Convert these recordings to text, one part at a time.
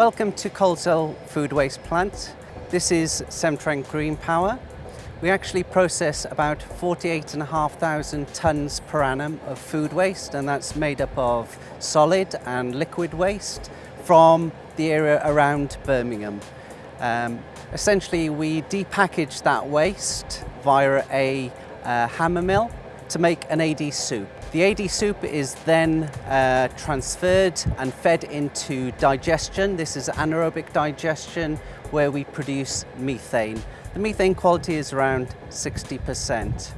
Welcome to Coleshill Food Waste Plant. This is Severn Trent Green Power. We actually process about 48,500 tonnes per annum of food waste and that's made up of solid and liquid waste from the area around Birmingham. Um, essentially we depackage that waste via a uh, hammer mill to make an AD soup. The AD soup is then uh, transferred and fed into digestion. This is anaerobic digestion where we produce methane. The methane quality is around 60%.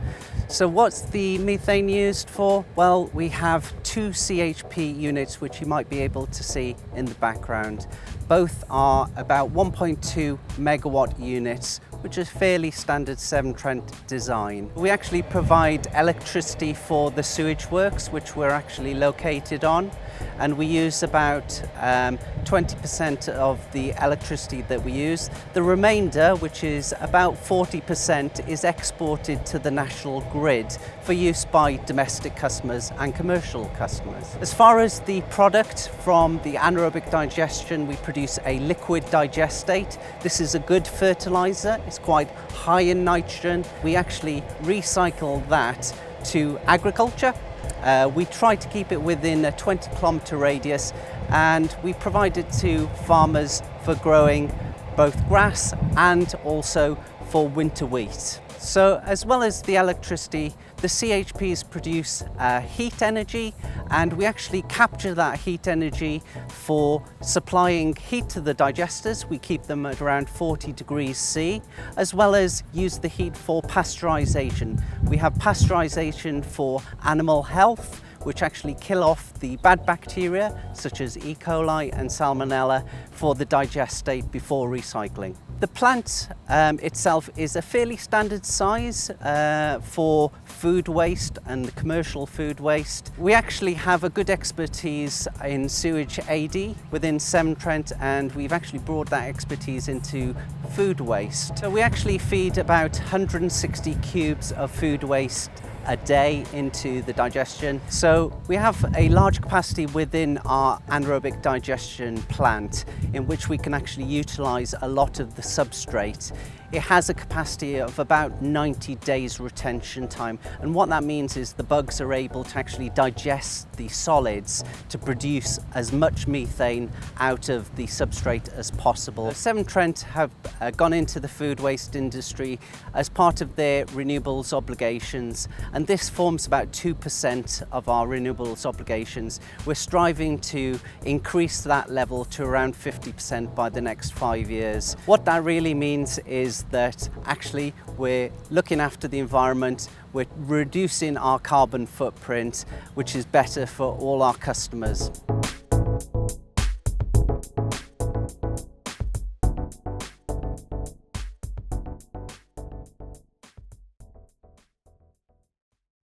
So what's the methane used for? Well, we have two CHP units which you might be able to see in the background. Both are about 1.2 megawatt units which is fairly standard Severn Trent design. We actually provide electricity for the sewage works, which we're actually located on, and we use about 20% um, of the electricity that we use. The remainder, which is about 40%, is exported to the national grid for use by domestic customers and commercial customers. As far as the product from the anaerobic digestion, we produce a liquid digestate. This is a good fertilizer. It's quite high in nitrogen. We actually recycle that to agriculture. Uh, we try to keep it within a 20 kilometre radius and we provide it to farmers for growing both grass and also for winter wheat. So as well as the electricity, the CHPs produce uh, heat energy and we actually capture that heat energy for supplying heat to the digesters. We keep them at around 40 degrees C, as well as use the heat for pasteurization. We have pasteurization for animal health, which actually kill off the bad bacteria such as E. coli and Salmonella for the digestate before recycling. The plant um, itself is a fairly standard size uh, for food waste and commercial food waste. We actually have a good expertise in sewage AD within Severn Trent and we've actually brought that expertise into food waste. So we actually feed about 160 cubes of food waste a day into the digestion. So we have a large capacity within our anaerobic digestion plant in which we can actually utilize a lot of the substrate it has a capacity of about 90 days retention time. And what that means is the bugs are able to actually digest the solids to produce as much methane out of the substrate as possible. Severn Trent have uh, gone into the food waste industry as part of their renewables obligations. And this forms about 2% of our renewables obligations. We're striving to increase that level to around 50% by the next five years. What that really means is that actually we're looking after the environment, we're reducing our carbon footprint, which is better for all our customers.